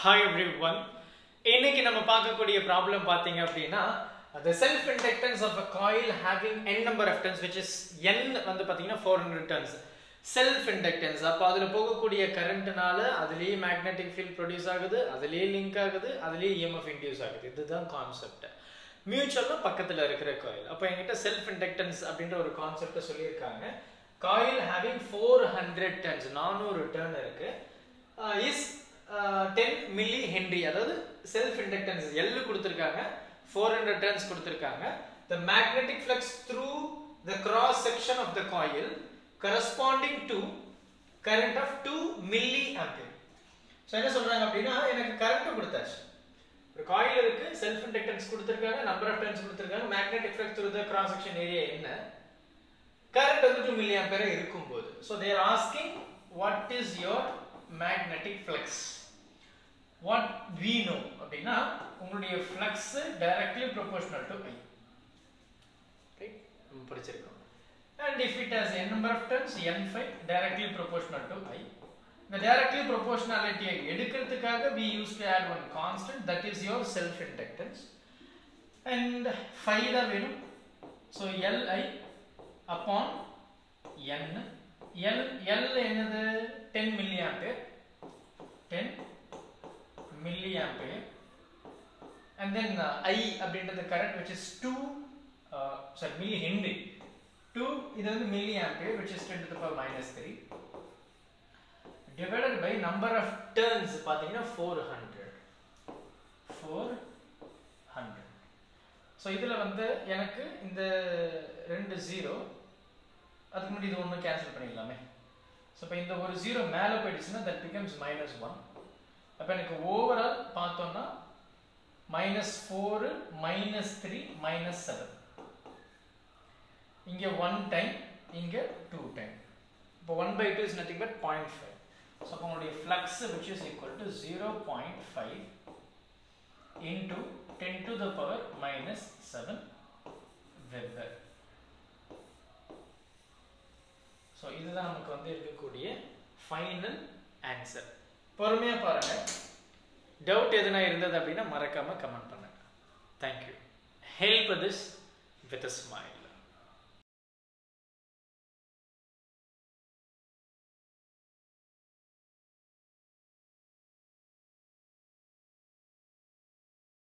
Hi every one இன்னைக்கு நம்ம பார்க்கக்கூடிய ப்ராப்ளம் பார்த்தீங்க அப்படின்னா the self inductance of a coil having N number of turns which is N வந்து பார்த்தீங்கன்னா four hundred turns self inductance அப்போ அதில் போகக்கூடிய கரண்ட்னால அதுலேயே மேக்னெட்டிக் ஃபீல்ட் ப்ரொடியூஸ் ஆகுது அதுலேயே லிங்க் ஆகுது அதுலேயே இஎம்எஃப் இன்டியூஸ் ஆகுது. இதுதான் கான்செப்ட் மியூச்சுவல்னா பக்கத்தில் இருக்கிற காயில் அப்போ என்கிட்ட செல்ஃப் இண்டக்டன்ஸ் அப்படின்ற ஒரு கான்செப்டை சொல்லியிருக்காங்க. Coil having four hundred turns நானூறு டர்ன் இருக்குது is uh, ten milli Henry அதாவது செல்ஃப் இண்டக்டன்ஸ் எல்லு கொடுத்துருக்காங்க ஃபோர் ஹண்ட்ரட் டர்ன்ஸ் கொடுத்துருக்காங்க. The magnetic flux through the cross section of the coil corresponding to current of two milliampere so என்ன சொல்கிறாங்க அப்படின்னா எனக்கு current கொடுத்தாச்சு. ஒரு காயில் இருக்கு செல்ஃப் இண்டக்டன்ஸ் கொடுத்துருக்காங்க நம்பர் ஆஃப் டர்ன்ஸ் கொடுத்துருக்காங்க magnetic flux through the cross section area என்ன? கரண்ட் வந்து டூ மில்லி ஆம்பியர் இருக்கும்போது. So they're asking what is your magnetic flux what we know அப்படின்னா உங்களுடைய flux directly proportional to I right நம்ம படிச்சிருக்கோம் and if it has n number of turns n5 directly proportional to i the directly proportionality எடுக்கிறதுக்காக we used to add one constant that is your self inductance and 5 தான் வேணும் so li upon n l l என்னது இருக்கு and then I அப்படின்றது current which is two sorry millihenry two இது வந்து milliampere which is ten to power minus three divided by number of turns பார்த்தீங்கன்னா four hundred four hundred so இதில் வந்து எனக்கு இந்த ரெண்டு ஜீரோ அதுக்கு முன்னாடி இது ஒன்று கேன்சல் பண்ணிடலாமே. ஸோ இப்போ இந்த ஒரு ஜீரோ மேலே போயிடுச்சுன்னா தட் பிகம்ஸ் மைனஸ் ஒன் அப்போ எனக்கு ஓவரால் பார்த்தோம்னா minus four minus three minus seven இங்கே ஒன் டைம் இங்கே டூ டைம் இப்போ one by two is nothing but point five so அப்போ உங்களுடைய flux which is equal to zero point five into ten to the power minus seven weber so இதுதான் நமக்கு வந்து இருக்கக்கூடிய final answer பொறுமையாக பாருங்கள் டவுட் எதுனா இருந்தது அப்படின்னா மறக்காமல் கமெண்ட் பண்ணுங்க. Thank you help this with a smile